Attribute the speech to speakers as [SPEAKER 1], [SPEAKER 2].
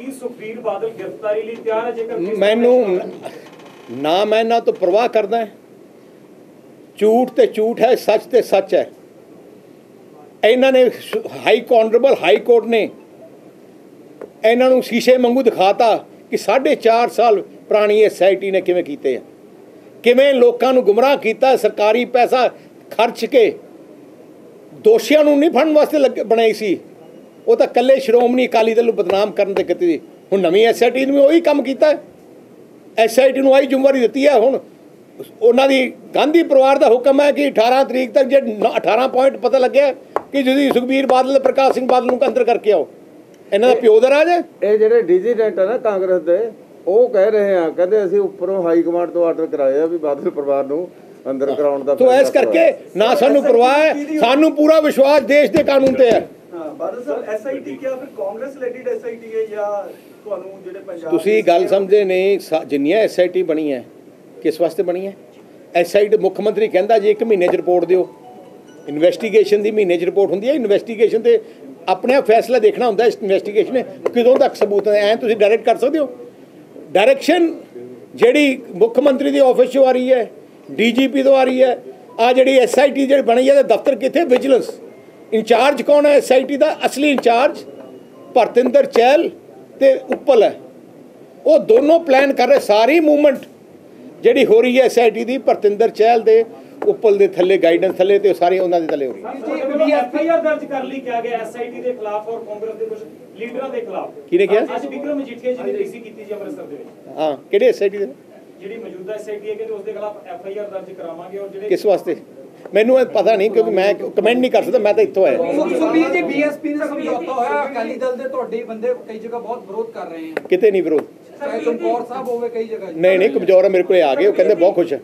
[SPEAKER 1] ਕੀ ਸੁਖਬੀਰ ਬਾਦਲ ਗ੍ਰਿਫਤਾਰੀ ਲਈ ਤਿਆਰ ਹੈ? ਜੇਕਰ
[SPEAKER 2] ਮੈਨੂੰ ਨਾ ਮੈਂ ਇਹਨਾਂ ਤੋਂ ਪਰਵਾਹ ਕਰਦਾ ਝੂਠ ਤੇ ਝੂਠ ਹੈ ਸੱਚ ਤੇ ਸੱਚ ਹੈ। ਇਹਨਾਂ ਨੇ ਹਾਈ ਕਾਨਰੇਬਲ ਹਾਈ ਕੋਰਟ ਨੇ ਇਹਨਾਂ ਨੂੰ ਸ਼ੀਸ਼ੇ ਵਾਂਗੂ ਦਿਖਾਤਾ ਕਿ 4.5 ਸਾਲ ਪੁਰਾਣੀ ਐਸਆਈਟੀ ਨੇ ਕਿਵੇਂ ਕੀਤੇ ਆ। ਕਿਵੇਂ ਲੋਕਾਂ ਨੂੰ ਗੁੰਮਰਾਹ ਕੀਤਾ ਸਰਕਾਰੀ ਪੈਸਾ ਖਰਚ ਕੇ ਦੋਸ਼ੀਆਂ ਨੂੰ ਨਹੀਂ ਫੜਨ ਵਾਸਤੇ ਲੱਗ- ਬਣਾਈ ਸੀ। ਉਹ ਤਾਂ ਕੱਲੇ ਸ਼੍ਰੋਮਣੀ ਅਕਾਲੀ ਦਲ ਨੂੰ ਬਦਨਾਮ ਕਰਨ ਤੇ ਕੀਤੀ ਹੁਣ ਨਵੀਂ ਐਸਆਈਟੀ ਨੇ ਵੀ ਉਹੀ ਕੰਮ ਕੀਤਾ ਐਸਆਈਟੀ ਨੂੰ ਆਈ ਜ਼ਿੰਮੇਵਾਰੀ ਦਿੱਤੀ ਹੈ ਹੁਣ। ਉਹਨਾਂ ਦੀ ਗਾਂਧੀ ਪਰਿਵਾਰ ਦਾ ਹੁਕਮ ਹੈ ਕਿ 18 ਤਰੀਕ ਤੱਕ ਜੇ ਨ- 18 ਪੁਆਇੰਟ ਪਤਾ ਲੱਗਿਆ ਕਿ ਜਿਹਦੀ ਸੁਖਬੀਰ ਬਾਦਲ ਪ੍ਰਕਾਸ਼ ਸਿੰਘ ਬਾਦਲ ਨੂੰ ਅੰਦਰ ਕਰਕੇ ਆਓ। ਇਹਨਾਂ ਦਾ ਪਿਓ ਦਾ ਰਾਜ ਹੈ।
[SPEAKER 3] ਇਹ ਜਿਹੜੇ ਡਿਜੀਟੈਂਟ ਆ ਨਾ ਕਾਂਗਰਸ ਦੇ ਉਹ ਕਹਿ ਰਹੇ ਆ ਕਹਿੰਦੇ ਅਸੀਂ ਉੱਪਰੋਂ ਹਾਈ ਕਮਾਂਡ ਤੋਂ ਆਰਡਰ ਕਰਾਏ ਆ ਵੀ ਬਾਦਲ ਪਰਿਵਾਰ ਨੂੰ ਅੰਦਰ ਕਰਾਉਣ ਦਾ
[SPEAKER 2] ਤੋ ਇਸ ਕਰਕੇ ਨਾ ਸਾਨੂੰ ਪਰਵਾਹ ਹੈ ਸਾਨੂੰ ਪੂਰਾ ਵਿਸ਼ਵਾਸ ਦੇਸ਼ ਦੇ ਕਾਨੂੰਨ ਤੇ ਹੈ।
[SPEAKER 4] ਬਾਦਲ ਸਾਹਿਬ ਐਸਆਈਟੀ ਕਿਆ ਫਿਰ ਕਾਂਗਰਸ ਲੈਡਿਡ ਐਸਆਈਟੀ ਹੈ ਜਾਂ ਤੁਹਾਨੂੰ ਜਿਹੜੇ ਪੰਜਾਬ
[SPEAKER 2] ਤੁਸੀਂ ਗੱਲ ਸਮਝੇ ਨਹੀਂ ਜਿੰਨੀਆਂ ਐਸਆਈਟੀ ਬਣੀ ਹੈ ਕਿਸ ਵਾਸਤੇ ਬਣੀ ਹੈ? ਐਸਆਈਟੀ ਮੁੱਖ ਮੰਤਰੀ ਕਹਿੰਦਾ ਜੀ ਇੱਕ ਮਹੀਨੇ 'ਚ ਰਿਪੋਰਟ ਦਿਓ। ਇਨਵੈਸਟੀਗੇਸ਼ਨ ਦੀ ਮਹੀਨੇ 'ਚ ਰਿਪੋਰਟ ਹੁੰਦੀ ਹੈ ਇਨਵੈਸਟੀਗੇਸ਼ਨ ਤੇ ਆਪਣੇ ਆਪ ਫੈਸਲਾ ਦੇਖਣਾ ਹੁੰਦਾ ਇਸ ਇਨਵੈਸਟੀਗੇਸ਼ਨ ਨੇ ਕਿਦੋਂ ਤੱਕ ਸਬੂਤ ਹੈ ਐਂ ਤੁਸੀਂ ਡਾਇਰੈਕਟ ਕਰ ਸਕਦੇ ਹੋ। ਡਾਇਰੈਕਸ਼ਨ ਜਿਹੜੀ ਮੁੱਖ ਮੰਤਰੀ ਦੇ ਆਫਿਸ 'ਚੋਂ ਆ ਰਹੀ ਹੈ ਡੀਜੀਪੀ ਤੋਂ ਆ ਰਹੀ ਹੈ ਆ ਜਿਹੜੀ ਐਸਆਈਟੀ ਜਿਹੜੀ ਬਣੀ ਹੈ ਦਫ਼ਤਰ ਕਿੱਥੇ? ਵਿਜੀਲੈਂਸ ਇੰਚਾਰਜ ਕੌਣ ਹੈ? ਐਸਆਈਟੀ ਦਾ ਅਸਲੀ ਇੰਚਾਰਜ ਭਰਤਿੰਦਰ ਚਹਿਲ ਤੇ ਉੱਪਲ ਹੈ। ਉਹ ਦੋਨੋਂ ਪਲਾਨ ਕਰ ਰਹੇ ਸਾਰੀ ਮੂਵਮੈਂਟ ਜਿਹੜੀ ਹੋ ਰਹੀ ਹੈ ਐਸਆਈਟੀ ਦੀ ਭਰਤਿੰਦਰ ਚਹਿਲ ਦੇ ਉੱਪਲ ਦੇ ਥੱਲੇ ਗਾਈਡੈਂਸ ਥੱਲੇ ਤੇ ਸਾਰੇ ਉਹਨਾਂ ਦੇ ਥੱਲੇ ਹੋ ਰਹੀ ਹੈ।
[SPEAKER 1] ਐਫਆਈਆਰ ਦਰਜ ਕਰ ਲਈ ਕਿਹਾ ਗਿਆ ਐਸਆਈਟੀ ਦੇ ਖਿਲਾਫ ਔਰ ਕਾਂਗਰਸ ਦੇ ਕੁਝ ਲੀਡਰਾਂ ਦੇ ਖਿਲਾਫ।
[SPEAKER 2] ਕਿਹਨੇ ਕਿਹਾ?
[SPEAKER 1] ਅੱਜ ਵਿਕਰਮ ਮਜੀਠੀਆ ਜੀ ਨੇ ਰੀਸੀ ਕੀਤੀ ਜੀ ਅੰਮ੍ਰਿਤਸਰ ਦੇ ਵਿੱਚ।
[SPEAKER 2] ਹਾਂ ਕਿਹੜੇ ਐਸਆਈਟੀ ਦੇ?
[SPEAKER 1] ਜਿਹੜੀ ਮੌਜੂਦਾ ਐਸਆਈਟੀ ਹੈ ਕਿ ਉਸ ਦੇ ਖਿਲਾਫ ਐਫਆਈਆਰ ਦਰਜ ਕਰਾਵਾਂਗੇ ਔਰ ਜਿਹੜੇ
[SPEAKER 2] ਕਿਸ ਵਾਸਤੇ? ਮੈਨੂੰ ਇਹ ਪਤਾ ਨਹੀਂ ਕਿਉਂਕਿ ਮੈਂ ਕਮੈਂਟ ਨਹੀਂ ਕਰ ਸਕਦਾ ਮੈਂ ਤਾਂ ਇੱਥੋਂ ਆਇਆ।
[SPEAKER 5] ਸੁਖਬੀਰ ਜੀ ਬੀਐਸਪੀ ਨਾਲ ਸਮਝੌਤਾ ਹੋਇਆ ਅਕਾਲੀ ਦਲ ਦੇ ਤੁਹਾਡੇ ਬੰਦੇ ਕਈ ਜਗ੍ਹਾ ਬਹੁਤ ਵਿਰੋਧ ਕਰ ਰਹੇ ਹਨ
[SPEAKER 2] ਕਿਤੇ ਨਹੀਂ ਵਿਰੋਧ।
[SPEAKER 5] ਚਾਹੇ ਚਮਕੌਰ ਸਾਹਿਬ ਹੋਵੇ ਕਈ ਜਗ੍ਹਾ।
[SPEAKER 2] ਨਹੀਂ ਨਹੀਂ ਕਮਜ਼ੋਰ ਮੇਰੇ ਕੋਲੇ ਆ ਗਏ ਉਹ ਕਹਿੰਦੇ ਬਹੁਤ ਖੁਸ਼ ਹੈ